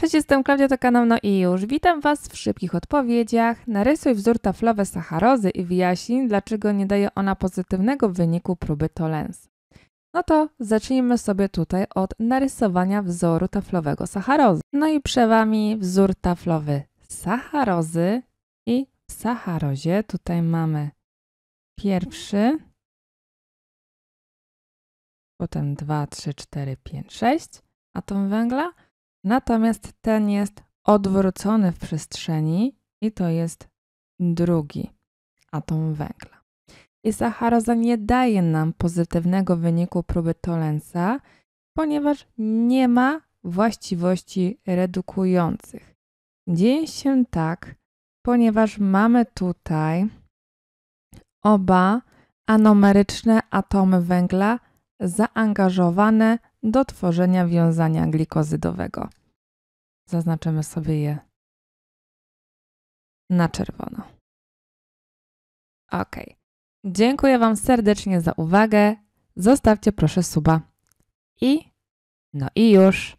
Cześć, jestem Klaudia, to kanał No i już. Witam Was w szybkich odpowiedziach. Narysuj wzór taflowy sacharozy i wyjaśnij, dlaczego nie daje ona pozytywnego wyniku próby Tolens. No to zacznijmy sobie tutaj od narysowania wzoru taflowego sacharozy. No i przed Wami wzór taflowy sacharozy i w sacharozie tutaj mamy pierwszy, potem 2, 3, 4, 5, 6 atom węgla, natomiast ten jest odwrócony w przestrzeni i to jest drugi atom węgla. I sacharoza nie daje nam pozytywnego wyniku próby Tolensa, ponieważ nie ma właściwości redukujących. Dzieje się tak, ponieważ mamy tutaj oba anomeryczne atomy węgla zaangażowane do tworzenia wiązania glikozydowego. Zaznaczymy sobie je na czerwono. Ok. Dziękuję Wam serdecznie za uwagę. Zostawcie proszę suba. I no i już.